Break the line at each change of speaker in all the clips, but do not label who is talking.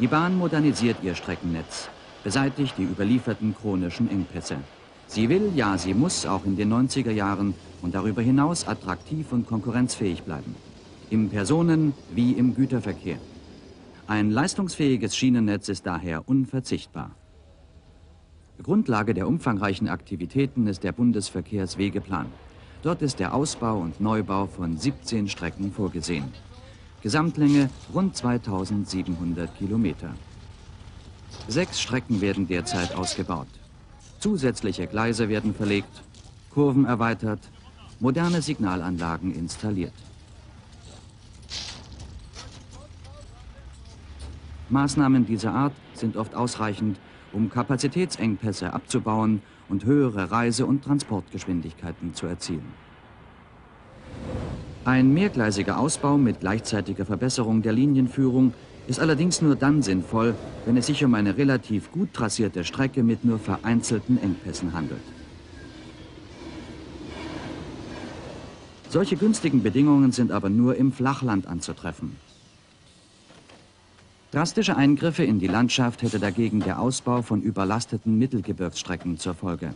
Die Bahn modernisiert ihr Streckennetz, beseitigt die überlieferten chronischen Engpässe. Sie will, ja, sie muss auch in den 90er Jahren und darüber hinaus attraktiv und konkurrenzfähig bleiben. Im Personen- wie im Güterverkehr. Ein leistungsfähiges Schienennetz ist daher unverzichtbar. Grundlage der umfangreichen Aktivitäten ist der Bundesverkehrswegeplan. Dort ist der Ausbau und Neubau von 17 Strecken vorgesehen. Gesamtlänge rund 2700 Kilometer. Sechs Strecken werden derzeit ausgebaut. Zusätzliche Gleise werden verlegt, Kurven erweitert, moderne Signalanlagen installiert. Maßnahmen dieser Art sind oft ausreichend, um Kapazitätsengpässe abzubauen und höhere Reise- und Transportgeschwindigkeiten zu erzielen. Ein mehrgleisiger Ausbau mit gleichzeitiger Verbesserung der Linienführung ist allerdings nur dann sinnvoll, wenn es sich um eine relativ gut trassierte Strecke mit nur vereinzelten Engpässen handelt. Solche günstigen Bedingungen sind aber nur im Flachland anzutreffen. Drastische Eingriffe in die Landschaft hätte dagegen der Ausbau von überlasteten Mittelgebirgsstrecken zur Folge.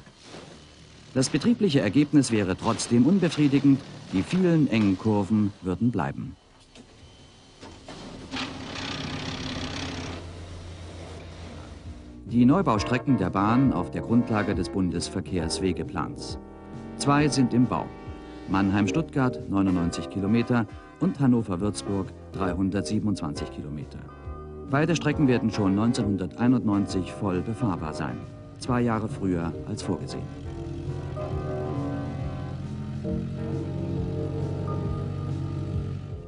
Das betriebliche Ergebnis wäre trotzdem unbefriedigend, die vielen engen Kurven würden bleiben. Die Neubaustrecken der Bahn auf der Grundlage des Bundesverkehrswegeplans. Zwei sind im Bau. Mannheim-Stuttgart 99 Kilometer und Hannover-Würzburg 327 Kilometer. Beide Strecken werden schon 1991 voll befahrbar sein. Zwei Jahre früher als vorgesehen.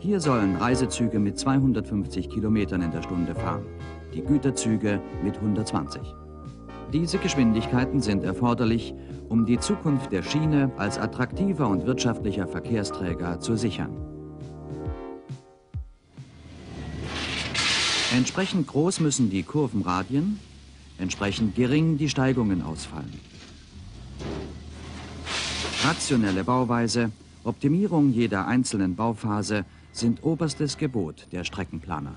Hier sollen Reisezüge mit 250 Kilometern in der Stunde fahren, die Güterzüge mit 120. Diese Geschwindigkeiten sind erforderlich, um die Zukunft der Schiene als attraktiver und wirtschaftlicher Verkehrsträger zu sichern. Entsprechend groß müssen die Kurvenradien, entsprechend gering die Steigungen ausfallen. Rationelle Bauweise, Optimierung jeder einzelnen Bauphase sind oberstes Gebot der Streckenplaner.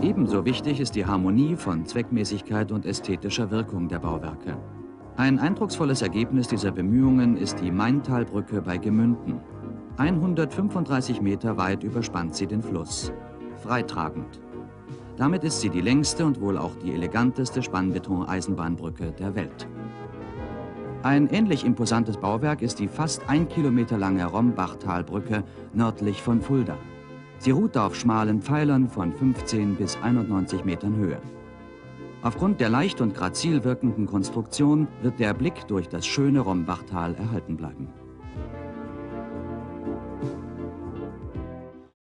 Ebenso wichtig ist die Harmonie von Zweckmäßigkeit und ästhetischer Wirkung der Bauwerke. Ein eindrucksvolles Ergebnis dieser Bemühungen ist die Maintalbrücke bei Gemünden, 135 Meter weit überspannt sie den Fluss, freitragend. Damit ist sie die längste und wohl auch die eleganteste Spannbeton-Eisenbahnbrücke der Welt. Ein ähnlich imposantes Bauwerk ist die fast ein Kilometer lange Rombachtalbrücke nördlich von Fulda. Sie ruht auf schmalen Pfeilern von 15 bis 91 Metern Höhe. Aufgrund der leicht und grazil wirkenden Konstruktion wird der Blick durch das schöne Rombachtal erhalten bleiben.